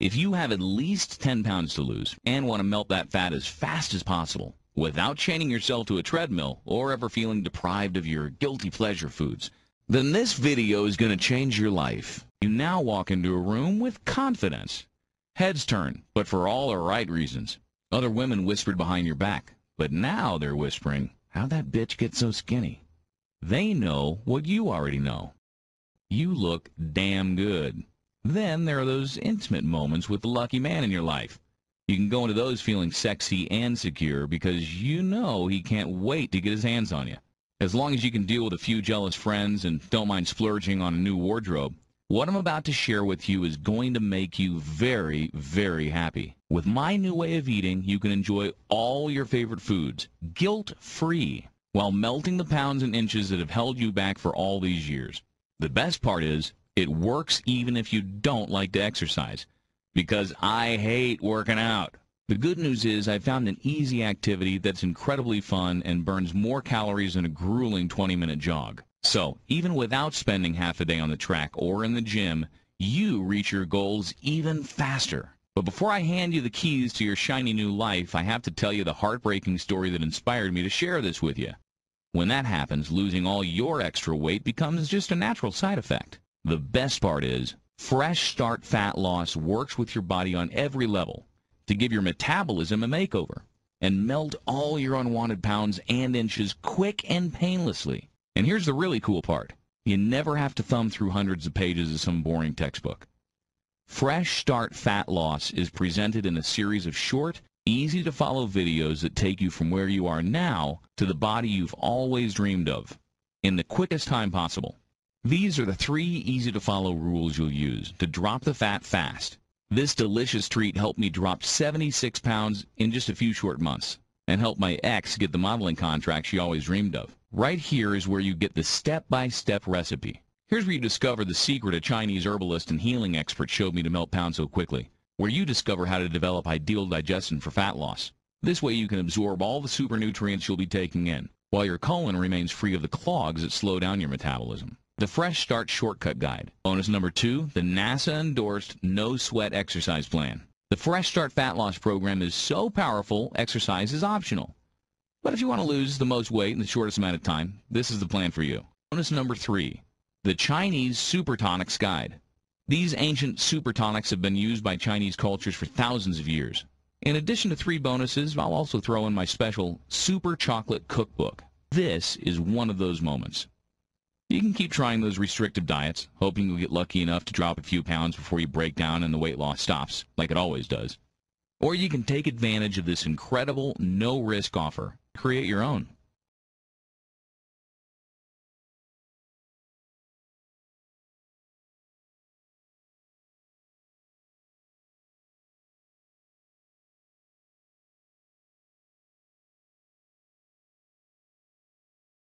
If you have at least 10 pounds to lose and want to melt that fat as fast as possible without chaining yourself to a treadmill or ever feeling deprived of your guilty pleasure foods, then this video is going to change your life. You now walk into a room with confidence. Heads turn, but for all the right reasons. Other women whispered behind your back, but now they're whispering, how'd that bitch get so skinny? They know what you already know. You look damn good. Then there are those intimate moments with the lucky man in your life. You can go into those feeling sexy and secure because you know he can't wait to get his hands on you. As long as you can deal with a few jealous friends and don't mind splurging on a new wardrobe, what I'm about to share with you is going to make you very, very happy. With my new way of eating, you can enjoy all your favorite foods, guilt-free, while melting the pounds and inches that have held you back for all these years. The best part is, it works even if you don't like to exercise. Because I hate working out. The good news is I found an easy activity that's incredibly fun and burns more calories than a grueling 20-minute jog. So, even without spending half a day on the track or in the gym, you reach your goals even faster. But before I hand you the keys to your shiny new life, I have to tell you the heartbreaking story that inspired me to share this with you. When that happens, losing all your extra weight becomes just a natural side effect. The best part is, Fresh Start Fat Loss works with your body on every level to give your metabolism a makeover and melt all your unwanted pounds and inches quick and painlessly. And here's the really cool part. You never have to thumb through hundreds of pages of some boring textbook. Fresh Start Fat Loss is presented in a series of short, easy-to-follow videos that take you from where you are now to the body you've always dreamed of in the quickest time possible. These are the three easy-to-follow rules you'll use to drop the fat fast. This delicious treat helped me drop 76 pounds in just a few short months and helped my ex get the modeling contract she always dreamed of. Right here is where you get the step-by-step recipe. Here's where you discover the secret a Chinese herbalist and healing expert showed me to melt pounds so quickly. Where you discover how to develop ideal digestion for fat loss. This way you can absorb all the super nutrients you'll be taking in, while your colon remains free of the clogs that slow down your metabolism. The Fresh Start Shortcut Guide. Bonus number two, the NASA-endorsed No Sweat Exercise Plan. The Fresh Start Fat Loss Program is so powerful, exercise is optional. But if you want to lose the most weight in the shortest amount of time, this is the plan for you. Bonus number three, the Chinese Super Tonics Guide. These ancient super tonics have been used by Chinese cultures for thousands of years. In addition to three bonuses, I'll also throw in my special Super Chocolate Cookbook. This is one of those moments. You can keep trying those restrictive diets, hoping you'll get lucky enough to drop a few pounds before you break down and the weight loss stops, like it always does. Or you can take advantage of this incredible no-risk offer. Create your own.